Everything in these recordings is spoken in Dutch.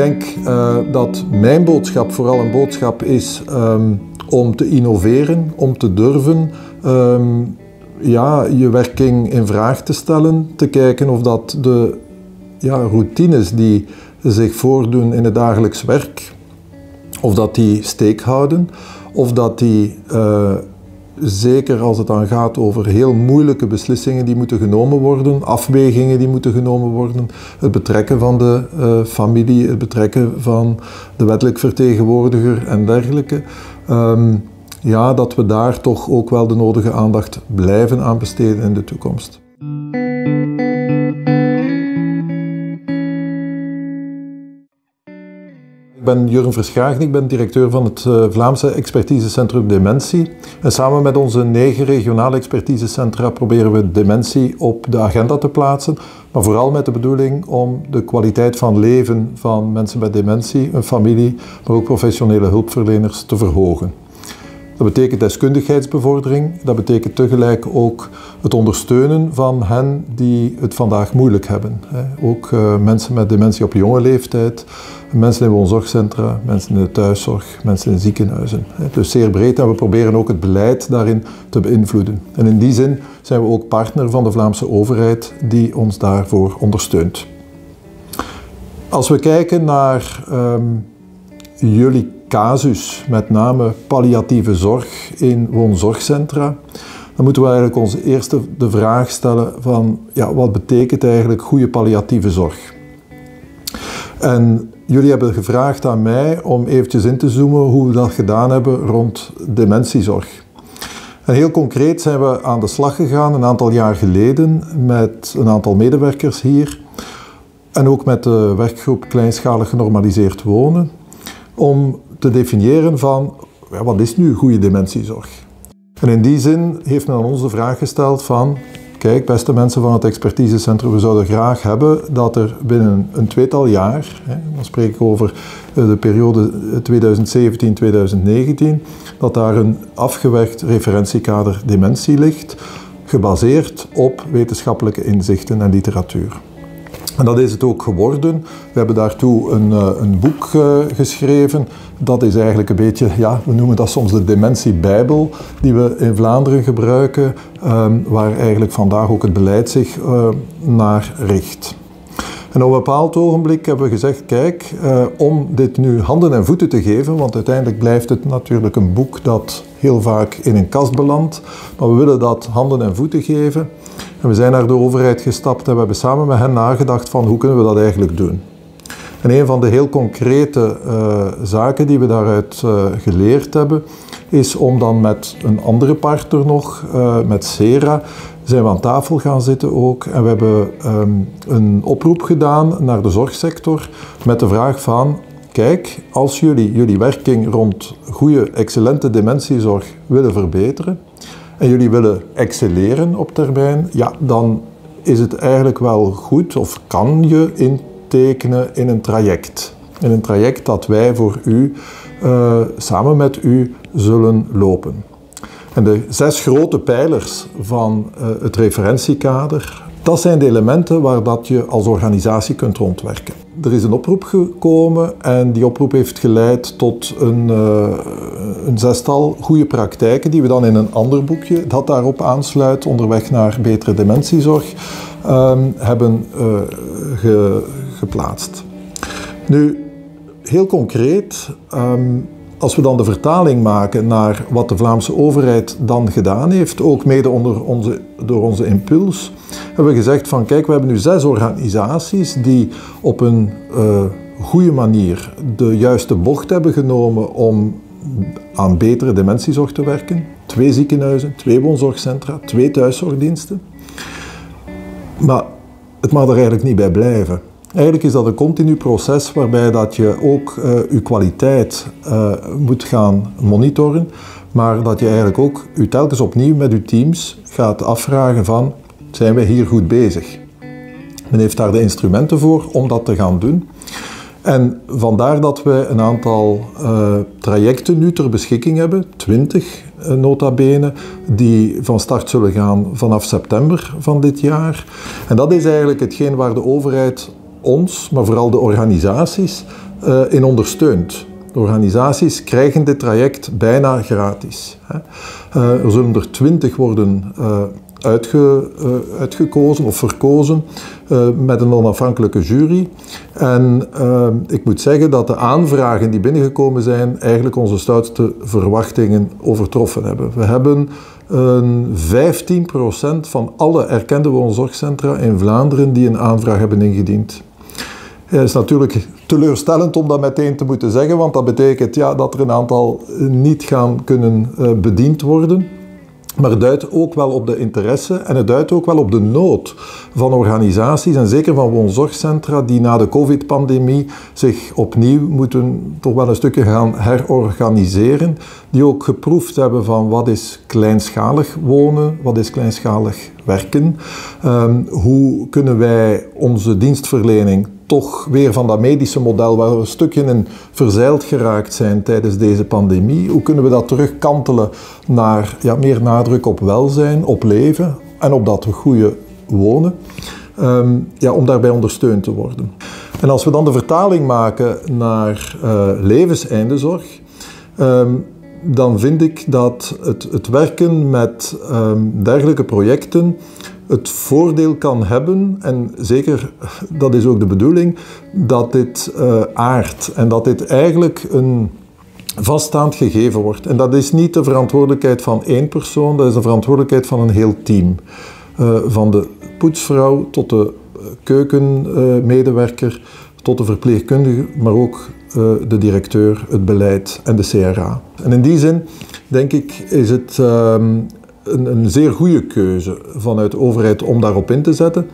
denk uh, dat mijn boodschap vooral een boodschap is um, om te innoveren, om te durven um, ja, je werking in vraag te stellen, te kijken of dat de ja, routines die zich voordoen in het dagelijks werk, of dat die steek houden, of dat die uh, zeker als het dan gaat over heel moeilijke beslissingen die moeten genomen worden, afwegingen die moeten genomen worden, het betrekken van de uh, familie, het betrekken van de wettelijk vertegenwoordiger en dergelijke. Um, ja, dat we daar toch ook wel de nodige aandacht blijven aan besteden in de toekomst. Ben Jurgen Verschagen, ik ben directeur van het eh, Vlaamse Expertisecentrum Dementie. En samen met onze negen regionale expertisecentra proberen we dementie op de agenda te plaatsen. Maar vooral met de bedoeling om de kwaliteit van leven van mensen met dementie, hun familie, maar ook professionele hulpverleners te verhogen. Dat betekent deskundigheidsbevordering. Dat betekent tegelijk ook het ondersteunen van hen die het vandaag moeilijk hebben. Ook uh, mensen met dementie op jonge leeftijd, mensen in woonzorgcentra, mensen in de thuiszorg, mensen in ziekenhuizen. Dus zeer breed en we proberen ook het beleid daarin te beïnvloeden. En in die zin zijn we ook partner van de Vlaamse overheid die ons daarvoor ondersteunt. Als we kijken naar um, jullie casus, met name palliatieve zorg in woonzorgcentra, dan moeten we eigenlijk ons eerste de vraag stellen van ja, wat betekent eigenlijk goede palliatieve zorg? En jullie hebben gevraagd aan mij om eventjes in te zoomen hoe we dat gedaan hebben rond dementiezorg. En heel concreet zijn we aan de slag gegaan een aantal jaar geleden met een aantal medewerkers hier en ook met de werkgroep Kleinschalig Genormaliseerd Wonen om te definiëren van ja, wat is nu goede dementiezorg? En in die zin heeft men aan ons de vraag gesteld van kijk beste mensen van het expertisecentrum, we zouden graag hebben dat er binnen een tweetal jaar, hè, dan spreek ik over eh, de periode 2017-2019, dat daar een afgewerkt referentiekader dementie ligt, gebaseerd op wetenschappelijke inzichten en literatuur. En dat is het ook geworden. We hebben daartoe een, eh, een boek uh, geschreven. Dat is eigenlijk een beetje, ja, we noemen dat soms de dementiebijbel, die we in Vlaanderen gebruiken, um, waar eigenlijk vandaag ook het beleid zich uh, naar richt. En op een bepaald ogenblik hebben we gezegd, kijk, om dit nu handen en voeten te geven, want uiteindelijk blijft het natuurlijk een boek dat heel vaak in een kast belandt, maar we willen dat handen en voeten geven. En we zijn naar de overheid gestapt en we hebben samen met hen nagedacht van hoe kunnen we dat eigenlijk doen. En een van de heel concrete uh, zaken die we daaruit uh, geleerd hebben, is om dan met een andere partner nog, uh, met Sera, zijn we aan tafel gaan zitten ook. En we hebben um, een oproep gedaan naar de zorgsector met de vraag van, kijk, als jullie jullie werking rond goede, excellente dementiezorg willen verbeteren, en jullie willen excelleren op termijn, ja, dan is het eigenlijk wel goed of kan je intekenen in een traject. In een traject dat wij voor u, uh, samen met u, zullen lopen. En de zes grote pijlers van uh, het referentiekader, dat zijn de elementen waar dat je als organisatie kunt rondwerken. Er is een oproep gekomen en die oproep heeft geleid tot een, uh, een zestal goede praktijken die we dan in een ander boekje, dat daarop aansluit, onderweg naar betere dementiezorg, uh, hebben ge, geplaatst. Nu, heel concreet, um, als we dan de vertaling maken naar wat de Vlaamse overheid dan gedaan heeft, ook mede onder onze, door onze impuls, hebben we gezegd van kijk, we hebben nu zes organisaties die op een uh, goede manier de juiste bocht hebben genomen om aan betere dementiezorg te werken. Twee ziekenhuizen, twee woonzorgcentra, twee thuiszorgdiensten. Maar het mag er eigenlijk niet bij blijven. Eigenlijk is dat een continu proces waarbij dat je ook uh, je kwaliteit uh, moet gaan monitoren, maar dat je eigenlijk ook je telkens opnieuw met je teams gaat afvragen van zijn we hier goed bezig? Men heeft daar de instrumenten voor om dat te gaan doen. En vandaar dat we een aantal uh, trajecten nu ter beschikking hebben, 20 uh, nota bene, die van start zullen gaan vanaf september van dit jaar. En dat is eigenlijk hetgeen waar de overheid ons, maar vooral de organisaties, uh, in ondersteunt. De organisaties krijgen dit traject bijna gratis. Uh, er zullen er twintig worden uitge, uitgekozen of verkozen met een onafhankelijke jury. En ik moet zeggen dat de aanvragen die binnengekomen zijn eigenlijk onze stoutste verwachtingen overtroffen hebben. We hebben 15% van alle erkende woonzorgcentra in Vlaanderen die een aanvraag hebben ingediend. Het is natuurlijk teleurstellend om dat meteen te moeten zeggen, want dat betekent ja, dat er een aantal niet gaan kunnen eh, bediend worden. Maar het duidt ook wel op de interesse en het duidt ook wel op de nood van organisaties en zeker van woonzorgcentra die na de COVID-pandemie zich opnieuw moeten toch wel een stukje gaan herorganiseren. Die ook geproefd hebben van wat is kleinschalig wonen, wat is kleinschalig werken. Um, hoe kunnen wij onze dienstverlening toch weer van dat medische model waar we een stukje in verzeild geraakt zijn tijdens deze pandemie. Hoe kunnen we dat terugkantelen naar ja, meer nadruk op welzijn, op leven en op dat goede wonen, um, ja, om daarbij ondersteund te worden. En als we dan de vertaling maken naar uh, levenseindezorg, um, dan vind ik dat het, het werken met um, dergelijke projecten het voordeel kan hebben, en zeker dat is ook de bedoeling, dat dit uh, aardt en dat dit eigenlijk een vaststaand gegeven wordt. En dat is niet de verantwoordelijkheid van één persoon, dat is de verantwoordelijkheid van een heel team. Uh, van de poetsvrouw tot de keukenmedewerker, tot de verpleegkundige, maar ook de directeur, het beleid en de CRA. En in die zin, denk ik, is het um, een, een zeer goede keuze vanuit de overheid om daarop in te zetten.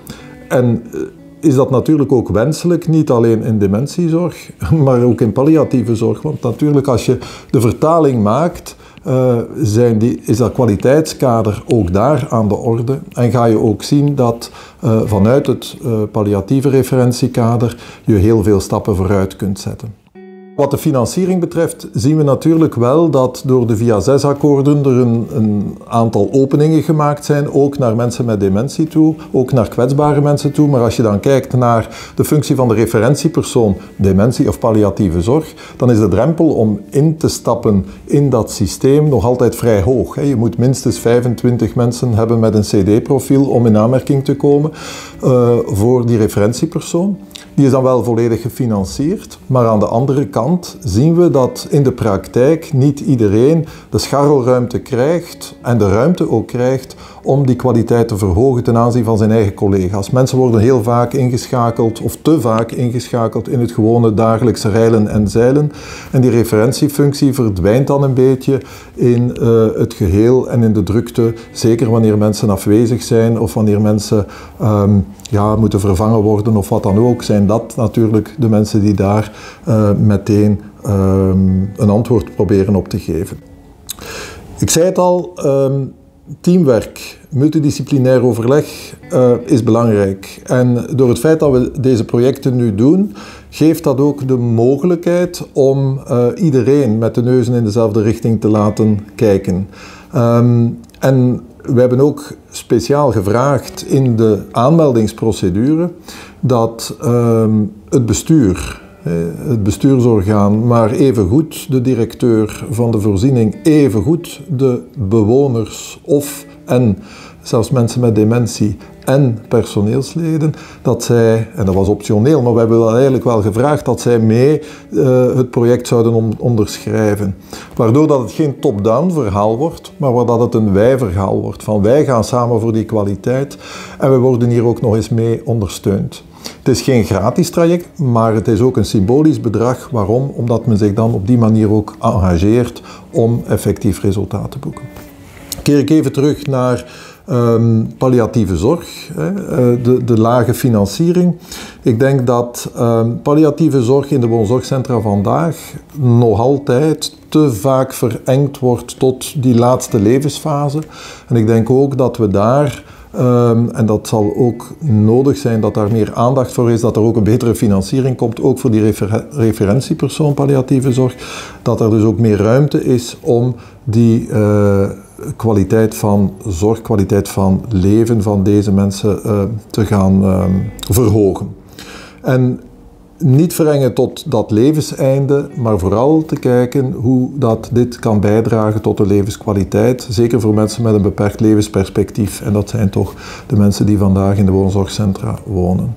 En eh, is dat natuurlijk ook wenselijk, niet alleen in dementiezorg, maar ook in palliatieve zorg. Want natuurlijk, als je de vertaling maakt, uh, zijn die, is dat kwaliteitskader ook daar aan de orde. En ga je ook zien dat uh, vanuit het palliatieve referentiekader je heel veel stappen vooruit kunt zetten. Wat de financiering betreft zien we natuurlijk wel dat door de Via 6-akkoorden er een, een, aantal openingen gemaakt zijn, ook naar mensen met dementie toe, ook naar kwetsbare mensen toe. Maar als je dan kijkt naar de functie van de referentiepersoon, dementie of palliatieve zorg, dan is de drempel om in te stappen in dat systeem nog altijd vrij hoog. Je moet minstens 25 mensen hebben met een CD-profiel om in aanmerking te komen uh, voor die referentiepersoon. Die is dan wel volledig gefinancierd, maar aan de andere kant zien we dat in de praktijk niet iedereen de scharrelruimte krijgt en de ruimte ook krijgt om die kwaliteit te verhogen ten aanzien van zijn eigen collega's. Mensen worden heel vaak ingeschakeld of te vaak ingeschakeld in het gewone dagelijkse rijlen en zeilen en die referentiefunctie verdwijnt dan een beetje in uh, het geheel en in de drukte, zeker wanneer mensen afwezig zijn of wanneer mensen um, ja, moeten vervangen worden of wat dan ook, zijn dat natuurlijk de mensen die daar uh, meteen um, een antwoord proberen op te geven. Ik zei het al, um, teamwerk, multidisciplinair overleg uh, is belangrijk. En door het feit dat we deze projecten nu doen, geeft dat ook de mogelijkheid om uh, iedereen met de neuzen in dezelfde richting te laten kijken. Um, en we hebben ook speciaal gevraagd in de aanmeldingsprocedure dat um, het bestuur, het bestuursorgaan, maar evengoed de directeur van de voorziening, evengoed de bewoners of en zelfs mensen met dementie en personeelsleden, dat zij, en dat was optioneel, maar we hebben wel eigenlijk wel gevraagd dat zij mee uh, het project zouden onderschrijven. Waardoor dat het geen top-down verhaal wordt, maar dat het een wij-verhaal wordt. Van wij gaan samen voor die kwaliteit en we worden hier ook nog eens mee ondersteund. Het is geen gratis traject, maar het is ook een symbolisch bedrag. Waarom? Omdat men zich dan op die manier ook engageert om effectief resultaat te boeken. Keer ik even terug naar Um, palliatieve zorg, hè, eh, de, de, lage financiering. Ik denk dat um, palliatieve zorg in de woonzorgcentra vandaag nog altijd te vaak verengd wordt tot die laatste levensfase. En ik denk ook dat we daar Um, en dat zal ook nodig zijn dat daar meer aandacht voor is, dat er ook een betere financiering komt, ook voor die refer referentiepersoon palliatieve zorg. Dat er dus ook meer ruimte is om die uh, kwaliteit van zorg, kwaliteit van leven van deze mensen uh, te gaan uh, verhogen. En niet verengen tot dat levenseinde, maar vooral te kijken hoe dat dit kan bijdragen tot de levenskwaliteit. Zeker voor mensen met een beperkt levensperspectief. En dat zijn toch de mensen die vandaag in de woonzorgcentra wonen.